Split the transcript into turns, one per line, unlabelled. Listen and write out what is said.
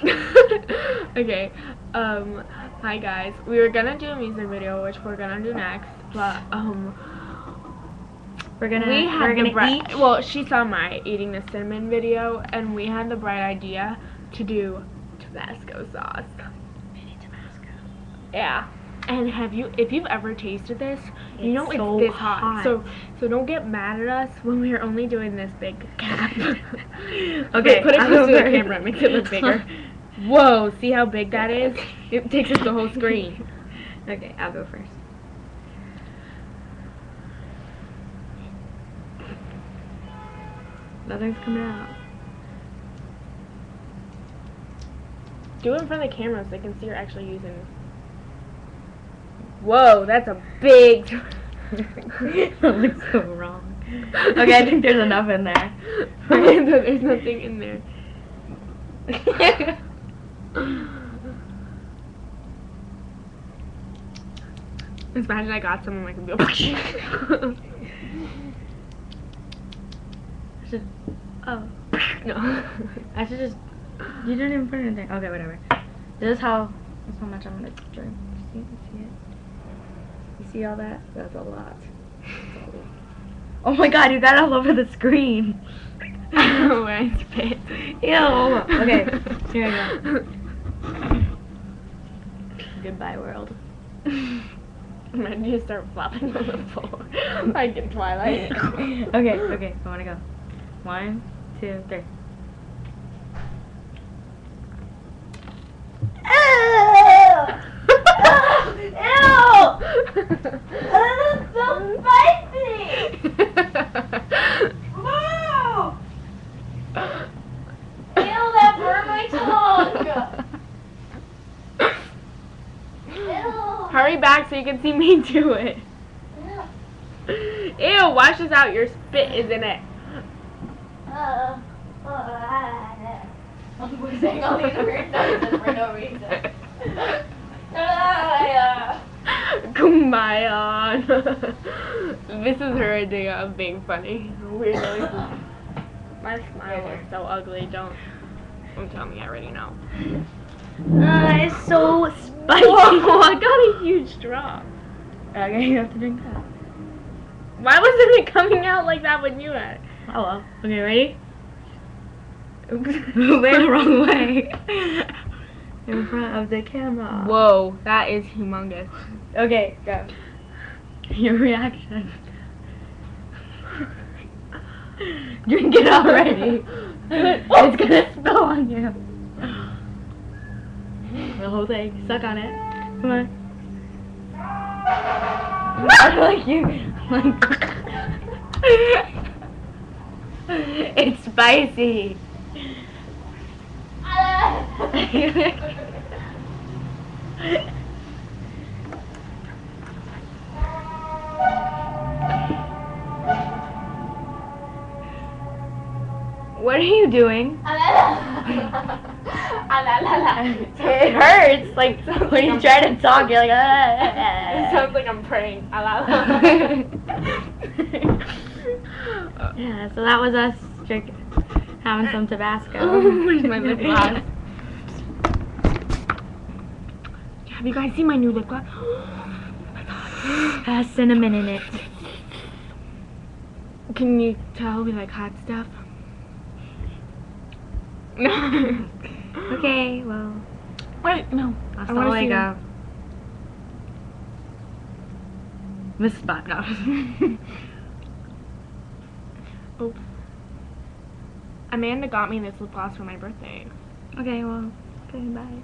okay. Um, hi guys. We were gonna do a music video, which we're gonna do next, but um,
We're gonna
we had
we're
the
gonna eat.
Well, she saw my eating the cinnamon video, and we had the bright idea to do Tabasco sauce. Yeah. And have you, if you've ever tasted this, you
It's
know
so
it's this hot.
hot.
So, so don't get mad at us when we're only doing this big cap.
Okay,
put it close to the camera. It makes it look bigger. Whoa! See how big that is? It takes up the whole screen.
Okay, I'll go first. Nothing's coming out.
Do it in front of the camera so they can see you're actually using. Whoa! That's a big.
that looks so wrong. Okay, I think there's enough in there.
There's nothing in there. Just Imagine I got some and I could go.
should, oh,
no.
I should just. You didn't even put anything. Okay, whatever. This is how. That's how much I'm gonna drink. See, you see it? You see all that? That's a lot. Oh my god, you got all over the screen.
Where I spit.
Ew. Okay, here I go. Goodbye, world.
Imagine you start flopping on the floor like in Twilight.
okay, okay, I wanna go. One, two, three.
Hurry back so you can see me do it. Ew, wash this out. Your spit is in it.
I'm saying all these weird noises for no reason.
Kumbaya. this is her idea of being funny. Weird noises. My smile is so ugly. Don't. Don't tell me. I already know.
Uh, it's so spicy.
Whoa, I got a huge drop.
Okay, you have to drink that.
Why wasn't it coming out like that when you had? it?
Oh well. Okay, ready? Way the wrong way. In front of the camera.
Whoa, that is humongous.
Okay, go. Your reaction. Drink it already. it's gonna spill on you. The whole thing. Suck on it. Come on. I like you It's spicy. what are you doing? It hurts. Like when you try to talk, you're like.
It
"Ah."
sounds like I'm praying.
yeah, so that was us drinking, having some Tabasco.
Where's my lip gloss? Have you guys seen my new lip gloss?
Has cinnamon in it.
Can you tell we like hot stuff? No.
Okay, well,
Wait, no. I wanna see
luego. Miss Spot, no.
oh. Amanda got me this lip gloss for my birthday.
okay, well, okay, bye.